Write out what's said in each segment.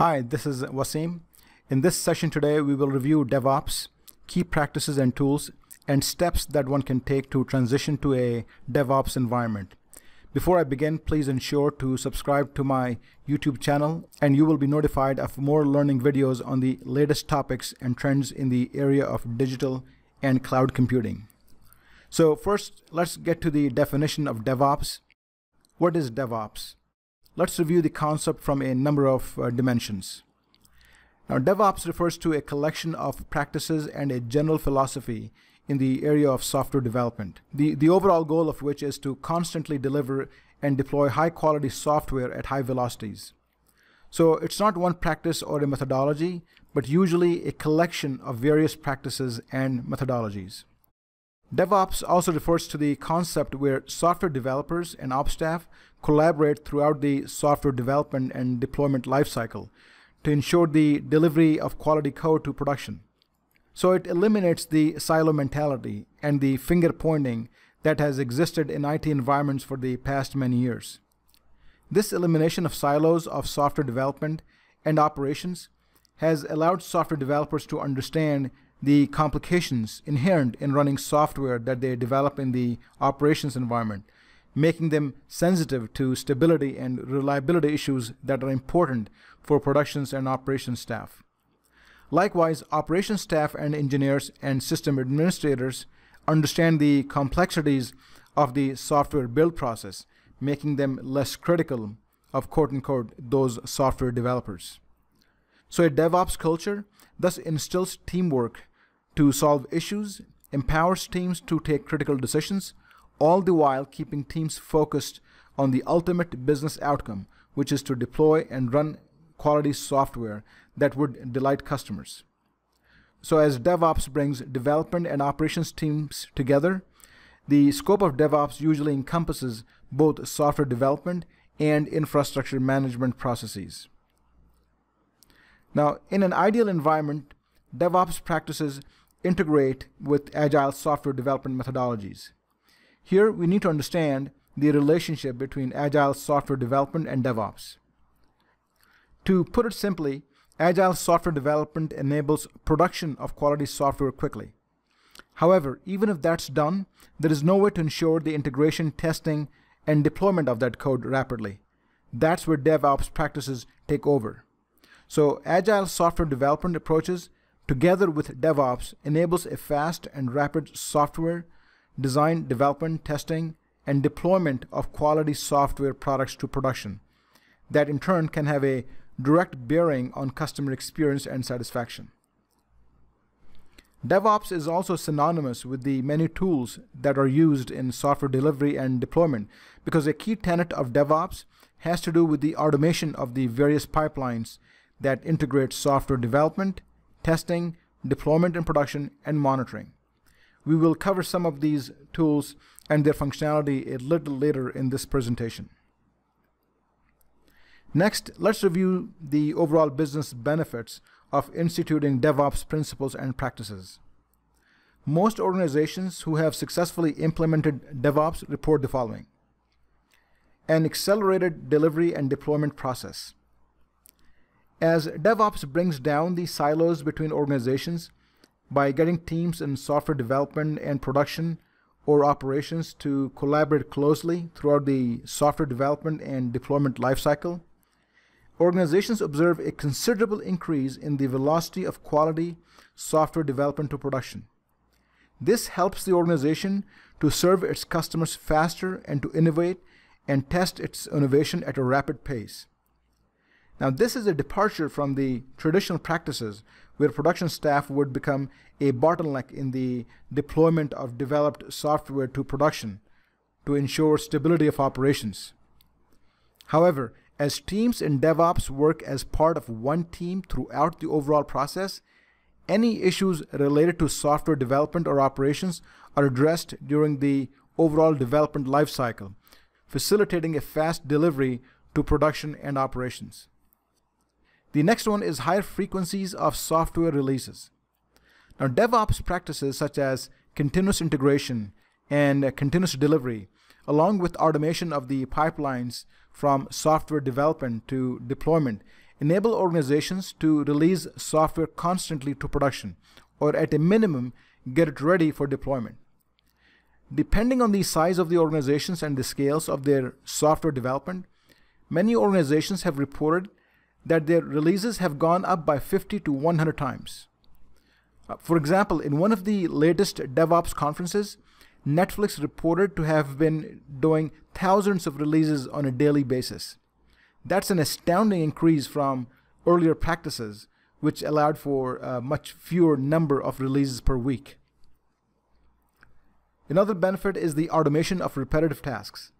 Hi, this is Wasim. In this session today, we will review DevOps, key practices and tools, and steps that one can take to transition to a DevOps environment. Before I begin, please ensure to subscribe to my YouTube channel and you will be notified of more learning videos on the latest topics and trends in the area of digital and cloud computing. So first, let's get to the definition of DevOps. What is DevOps? Let's review the concept from a number of uh, dimensions. Now, DevOps refers to a collection of practices and a general philosophy in the area of software development. The, the overall goal of which is to constantly deliver and deploy high quality software at high velocities. So it's not one practice or a methodology, but usually a collection of various practices and methodologies. DevOps also refers to the concept where software developers and ops staff collaborate throughout the software development and deployment lifecycle to ensure the delivery of quality code to production. So it eliminates the silo mentality and the finger pointing that has existed in IT environments for the past many years. This elimination of silos of software development and operations has allowed software developers to understand the complications inherent in running software that they develop in the operations environment, making them sensitive to stability and reliability issues that are important for productions and operations staff. Likewise, operations staff and engineers and system administrators understand the complexities of the software build process, making them less critical of quote unquote those software developers. So a DevOps culture thus instills teamwork to solve issues, empowers teams to take critical decisions, all the while keeping teams focused on the ultimate business outcome, which is to deploy and run quality software that would delight customers. So as DevOps brings development and operations teams together, the scope of DevOps usually encompasses both software development and infrastructure management processes. Now, in an ideal environment, DevOps practices integrate with agile software development methodologies. Here, we need to understand the relationship between agile software development and DevOps. To put it simply, agile software development enables production of quality software quickly. However, even if that's done, there is no way to ensure the integration, testing, and deployment of that code rapidly. That's where DevOps practices take over. So agile software development approaches together with DevOps enables a fast and rapid software design, development, testing, and deployment of quality software products to production that in turn can have a direct bearing on customer experience and satisfaction. DevOps is also synonymous with the many tools that are used in software delivery and deployment because a key tenet of DevOps has to do with the automation of the various pipelines that integrate software development, testing, deployment and production, and monitoring. We will cover some of these tools and their functionality a little later in this presentation. Next, let's review the overall business benefits of instituting DevOps principles and practices. Most organizations who have successfully implemented DevOps report the following. An accelerated delivery and deployment process. As DevOps brings down the silos between organizations by getting teams in software development and production or operations to collaborate closely throughout the software development and deployment lifecycle, organizations observe a considerable increase in the velocity of quality software development to production. This helps the organization to serve its customers faster and to innovate and test its innovation at a rapid pace. Now, this is a departure from the traditional practices where production staff would become a bottleneck in the deployment of developed software to production to ensure stability of operations. However, as teams in DevOps work as part of one team throughout the overall process, any issues related to software development or operations are addressed during the overall development lifecycle, facilitating a fast delivery to production and operations. The next one is higher frequencies of software releases. Now, DevOps practices such as continuous integration and continuous delivery, along with automation of the pipelines from software development to deployment, enable organizations to release software constantly to production, or at a minimum, get it ready for deployment. Depending on the size of the organizations and the scales of their software development, many organizations have reported that their releases have gone up by 50 to 100 times. Uh, for example, in one of the latest DevOps conferences, Netflix reported to have been doing thousands of releases on a daily basis. That's an astounding increase from earlier practices, which allowed for a much fewer number of releases per week. Another benefit is the automation of repetitive tasks.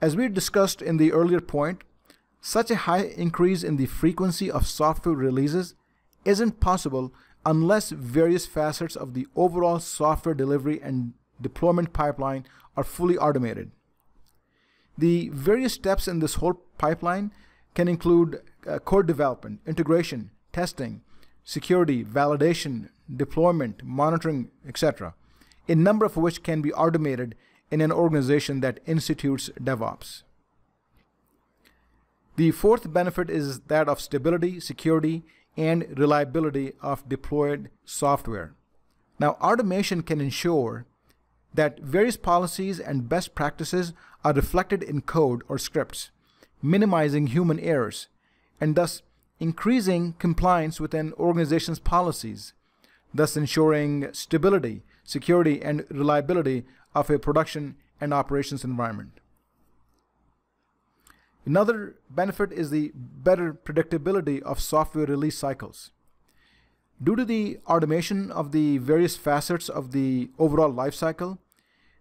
As we discussed in the earlier point, such a high increase in the frequency of software releases isn't possible unless various facets of the overall software delivery and deployment pipeline are fully automated. The various steps in this whole pipeline can include uh, code development, integration, testing, security, validation, deployment, monitoring, etc., a number of which can be automated in an organization that institutes DevOps. The fourth benefit is that of stability, security, and reliability of deployed software. Now, automation can ensure that various policies and best practices are reflected in code or scripts, minimizing human errors, and thus increasing compliance with an organization's policies, thus ensuring stability, security, and reliability of a production and operations environment. Another benefit is the better predictability of software release cycles. Due to the automation of the various facets of the overall lifecycle,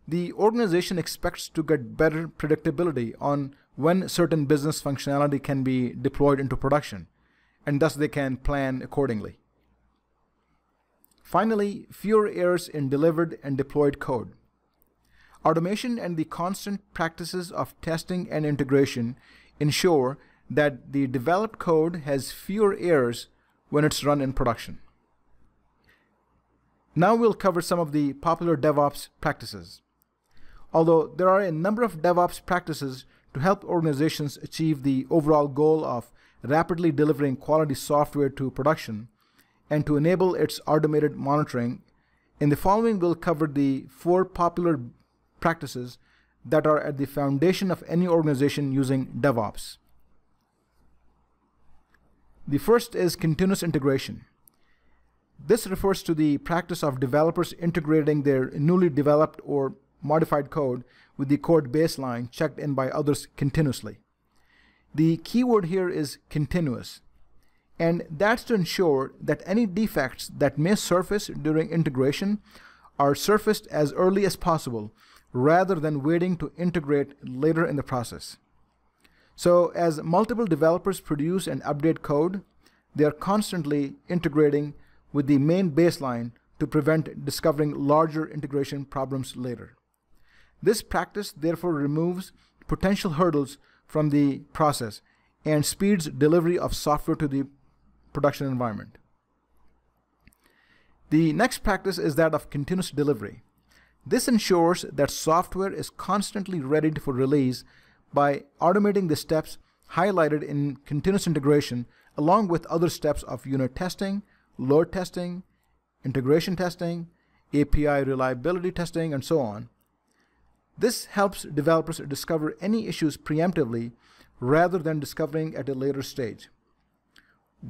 the organization expects to get better predictability on when certain business functionality can be deployed into production, and thus they can plan accordingly. Finally, fewer errors in delivered and deployed code. Automation and the constant practices of testing and integration ensure that the developed code has fewer errors when it's run in production. Now we'll cover some of the popular DevOps practices. Although there are a number of DevOps practices to help organizations achieve the overall goal of rapidly delivering quality software to production and to enable its automated monitoring, in the following we'll cover the four popular practices that are at the foundation of any organization using DevOps. The first is continuous integration. This refers to the practice of developers integrating their newly developed or modified code with the code baseline checked in by others continuously. The keyword here is continuous, and that's to ensure that any defects that may surface during integration are surfaced as early as possible rather than waiting to integrate later in the process. So as multiple developers produce and update code, they are constantly integrating with the main baseline to prevent discovering larger integration problems later. This practice therefore removes potential hurdles from the process and speeds delivery of software to the production environment. The next practice is that of continuous delivery. This ensures that software is constantly ready for release by automating the steps highlighted in continuous integration along with other steps of unit testing, load testing, integration testing, API reliability testing, and so on, this helps developers discover any issues preemptively rather than discovering at a later stage.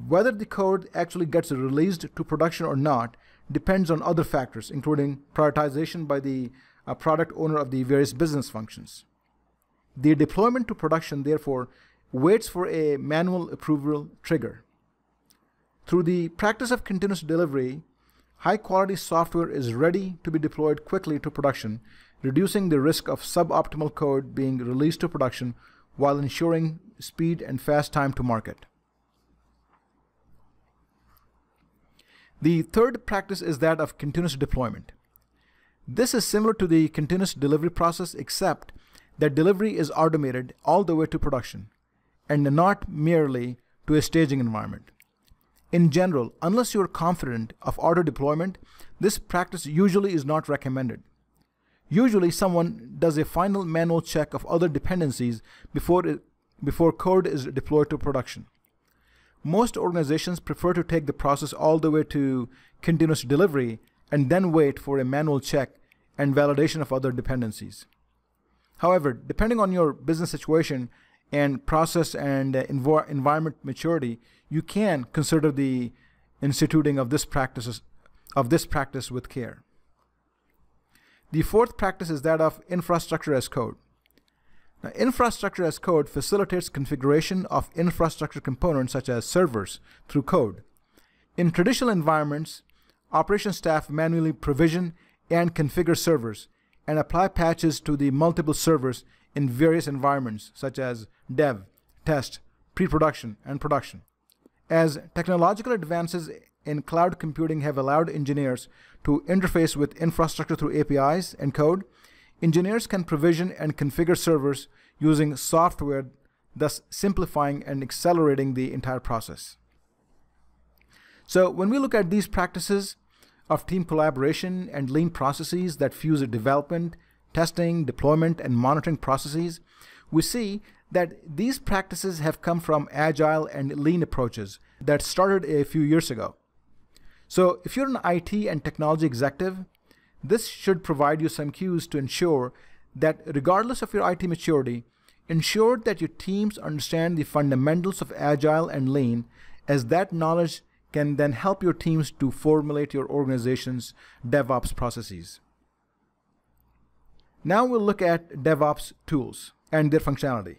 Whether the code actually gets released to production or not depends on other factors, including prioritization by the uh, product owner of the various business functions. The deployment to production, therefore, waits for a manual approval trigger. Through the practice of continuous delivery, high quality software is ready to be deployed quickly to production reducing the risk of suboptimal code being released to production while ensuring speed and fast time to market. The third practice is that of continuous deployment. This is similar to the continuous delivery process except that delivery is automated all the way to production and not merely to a staging environment. In general, unless you are confident of auto deployment, this practice usually is not recommended. Usually someone does a final manual check of other dependencies before, it, before code is deployed to production. Most organizations prefer to take the process all the way to continuous delivery and then wait for a manual check and validation of other dependencies. However, depending on your business situation and process and uh, env environment maturity, you can consider the instituting of this practice of this practice with care. The fourth practice is that of infrastructure as code. Now, infrastructure as code facilitates configuration of infrastructure components such as servers through code. In traditional environments, operations staff manually provision and configure servers and apply patches to the multiple servers in various environments such as dev, test, pre-production, and production. As technological advances in cloud computing have allowed engineers to interface with infrastructure through APIs and code, engineers can provision and configure servers using software, thus simplifying and accelerating the entire process. So when we look at these practices of team collaboration and lean processes that fuse development, testing, deployment, and monitoring processes, we see that these practices have come from agile and lean approaches that started a few years ago. So if you're an IT and technology executive, this should provide you some cues to ensure that regardless of your IT maturity, ensure that your teams understand the fundamentals of agile and lean as that knowledge can then help your teams to formulate your organization's DevOps processes. Now we'll look at DevOps tools and their functionality.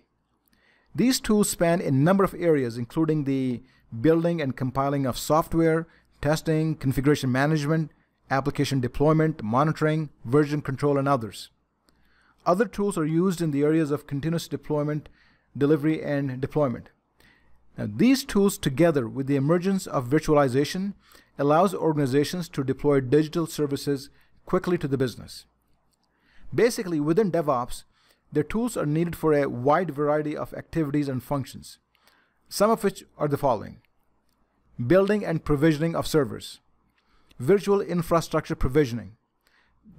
These tools span a number of areas, including the building and compiling of software, testing, configuration management, application deployment, monitoring, version control, and others. Other tools are used in the areas of continuous deployment, delivery, and deployment. Now, these tools, together with the emergence of virtualization, allows organizations to deploy digital services quickly to the business. Basically, within DevOps, their tools are needed for a wide variety of activities and functions, some of which are the following. Building and provisioning of servers. Virtual infrastructure provisioning.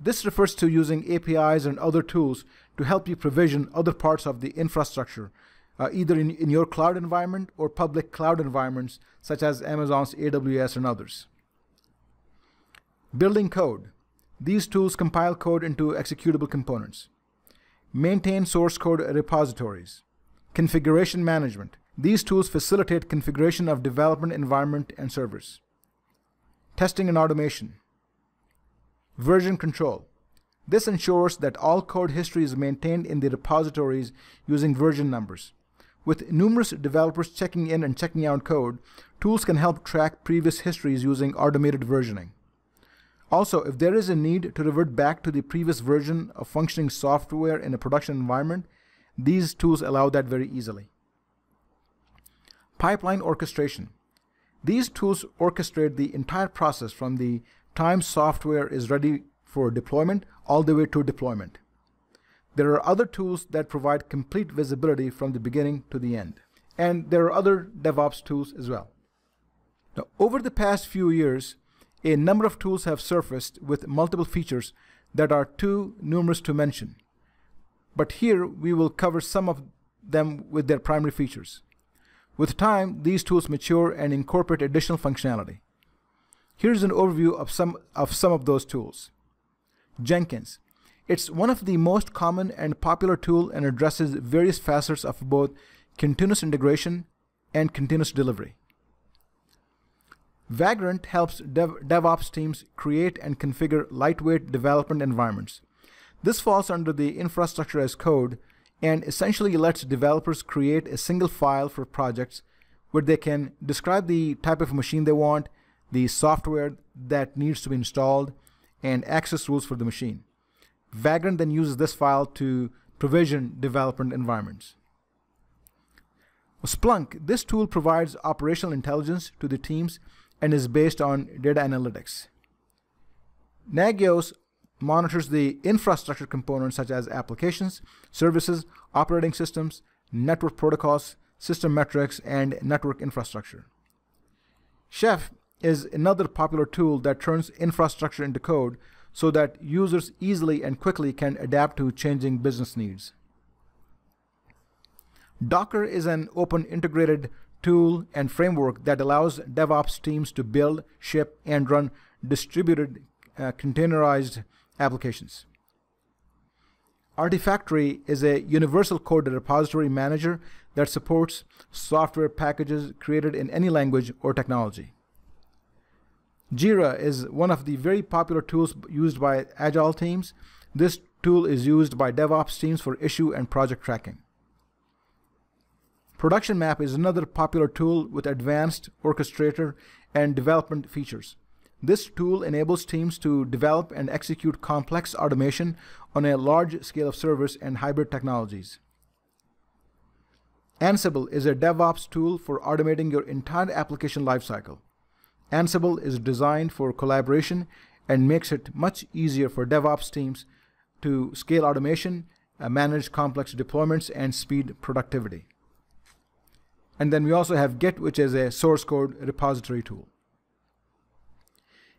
This refers to using APIs and other tools to help you provision other parts of the infrastructure, uh, either in, in your cloud environment or public cloud environments such as Amazon's AWS and others. Building code. These tools compile code into executable components. Maintain source code repositories. Configuration management. These tools facilitate configuration of development environment and servers. Testing and automation. Version control. This ensures that all code history is maintained in the repositories using version numbers. With numerous developers checking in and checking out code, tools can help track previous histories using automated versioning. Also, if there is a need to revert back to the previous version of functioning software in a production environment, these tools allow that very easily. Pipeline orchestration. These tools orchestrate the entire process from the time software is ready for deployment all the way to deployment. There are other tools that provide complete visibility from the beginning to the end. And there are other DevOps tools as well. Now, over the past few years, a number of tools have surfaced with multiple features that are too numerous to mention. But here we will cover some of them with their primary features. With time, these tools mature and incorporate additional functionality. Here's an overview of some of, some of those tools. Jenkins. It's one of the most common and popular tool and addresses various facets of both continuous integration and continuous delivery. Vagrant helps dev DevOps teams create and configure lightweight development environments. This falls under the infrastructure as code and essentially lets developers create a single file for projects where they can describe the type of machine they want, the software that needs to be installed, and access rules for the machine. Vagrant then uses this file to provision development environments. Splunk, this tool provides operational intelligence to the teams and is based on data analytics. Nagios monitors the infrastructure components such as applications, services, operating systems, network protocols, system metrics, and network infrastructure. Chef is another popular tool that turns infrastructure into code so that users easily and quickly can adapt to changing business needs. Docker is an open integrated tool, and framework that allows DevOps teams to build, ship, and run distributed uh, containerized applications. Artifactory is a universal code repository manager that supports software packages created in any language or technology. Jira is one of the very popular tools used by agile teams. This tool is used by DevOps teams for issue and project tracking. Production Map is another popular tool with advanced orchestrator and development features. This tool enables teams to develop and execute complex automation on a large scale of servers and hybrid technologies. Ansible is a DevOps tool for automating your entire application lifecycle. Ansible is designed for collaboration and makes it much easier for DevOps teams to scale automation, uh, manage complex deployments, and speed productivity. And then we also have Git, which is a source code repository tool.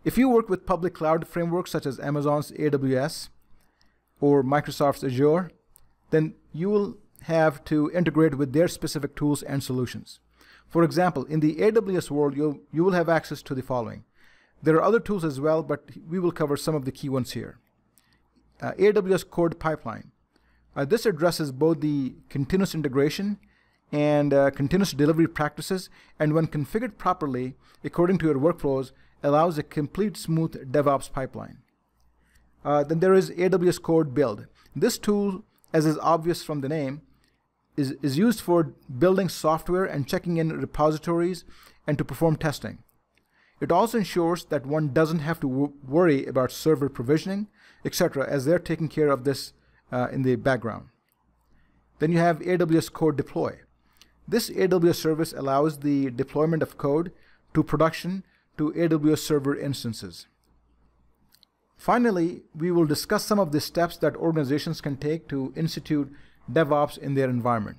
If you work with public cloud frameworks such as Amazon's AWS or Microsoft's Azure, then you will have to integrate with their specific tools and solutions. For example, in the AWS world, you'll, you will have access to the following. There are other tools as well, but we will cover some of the key ones here. Uh, AWS Code Pipeline. Uh, this addresses both the continuous integration and uh, continuous delivery practices, and when configured properly, according to your workflows, allows a complete smooth DevOps pipeline. Uh, then there is AWS Code Build. This tool, as is obvious from the name, is, is used for building software and checking in repositories and to perform testing. It also ensures that one doesn't have to worry about server provisioning, etc., as they're taking care of this uh, in the background. Then you have AWS Code Deploy. This AWS service allows the deployment of code to production to AWS server instances. Finally, we will discuss some of the steps that organizations can take to institute DevOps in their environment.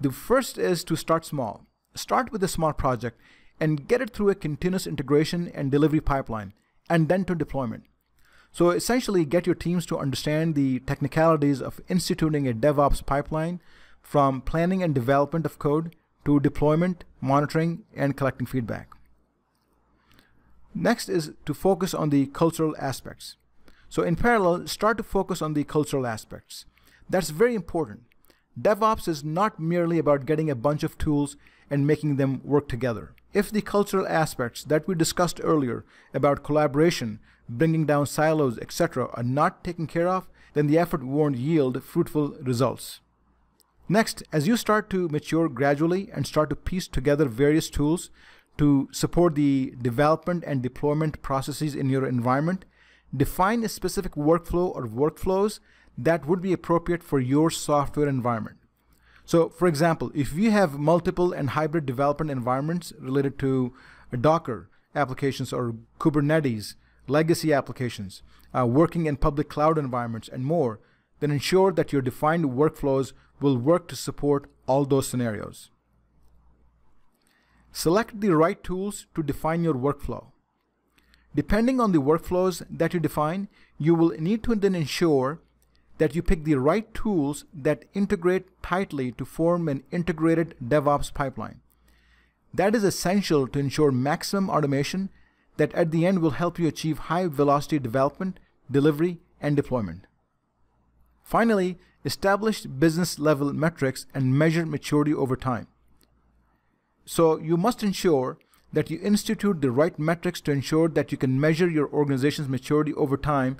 The first is to start small. Start with a small project and get it through a continuous integration and delivery pipeline, and then to deployment. So essentially get your teams to understand the technicalities of instituting a DevOps pipeline from planning and development of code to deployment, monitoring, and collecting feedback. Next is to focus on the cultural aspects. So in parallel, start to focus on the cultural aspects. That's very important. DevOps is not merely about getting a bunch of tools and making them work together. If the cultural aspects that we discussed earlier about collaboration, bringing down silos, etc., are not taken care of, then the effort won't yield fruitful results. Next, as you start to mature gradually and start to piece together various tools, to support the development and deployment processes in your environment, define a specific workflow or workflows that would be appropriate for your software environment. So for example, if you have multiple and hybrid development environments related to Docker applications or Kubernetes, legacy applications, uh, working in public cloud environments and more, then ensure that your defined workflows will work to support all those scenarios. Select the right tools to define your workflow. Depending on the workflows that you define, you will need to then ensure that you pick the right tools that integrate tightly to form an integrated DevOps pipeline. That is essential to ensure maximum automation that at the end will help you achieve high velocity development, delivery, and deployment. Finally, establish business level metrics and measure maturity over time. So you must ensure that you institute the right metrics to ensure that you can measure your organization's maturity over time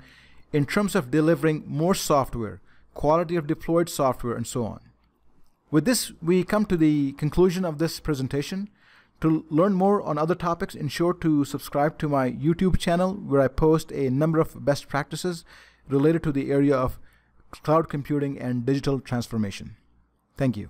in terms of delivering more software, quality of deployed software, and so on. With this, we come to the conclusion of this presentation. To learn more on other topics, ensure to subscribe to my YouTube channel where I post a number of best practices related to the area of cloud computing and digital transformation. Thank you.